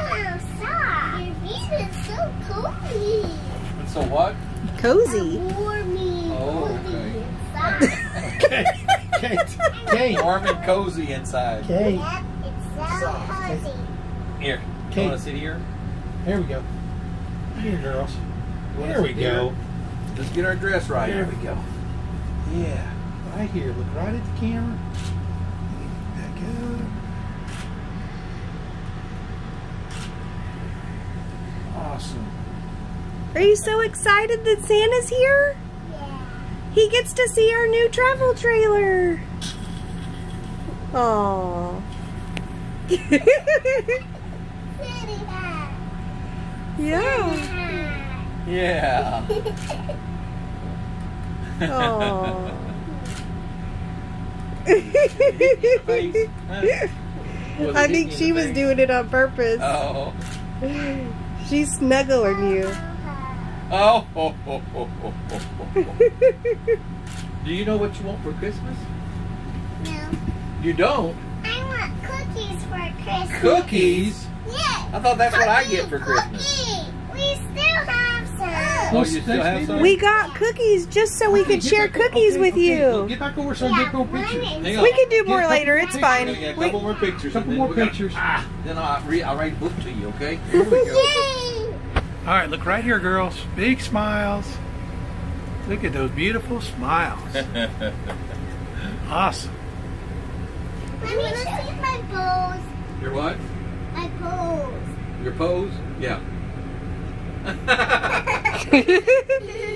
outside. Your feet is so cozy. And so what? Cozy. Warmy. Oh, okay. Okay. Kate. Kate. Warm and cozy inside. Kate. Yep, it's so cozy. Here. You want to sit here? Here we go. Here, girls. You wanna There we sit here? go. Let's get our dress right. There we go. Yeah. Right here. Look right at the camera. Back up. Awesome. Are you so excited that Santa's here? Yeah. He gets to see our new travel trailer. Oh. Yeah. Yeah. Aww. Face. Huh? Was I think she was doing it on purpose. Oh. She's snuggling you. Oh. Ho, ho, ho, ho, ho, ho. Do you know what you want for Christmas? No. You don't? I want cookies for Christmas. Cookies? Yeah. I thought that's what I get for Cookie, Christmas. cookie. We still have some. Oh, you still have some? We got cookies just so we could share back cookies okay, with okay, you. Get back over so Yeah, get more pictures. Hang on. We can do more later. It's pictures. Fine. gotta get a We- couple more pictures. Couple then more we got- pictures. ah, then I'll, re- I'll write a book to you, okay? Here we go. Yay. All right, look right here, girls. Big smiles. Look at those beautiful smiles. Awesome. Let me see my pose. Your what? My pose. Your pose? Yeah.